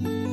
you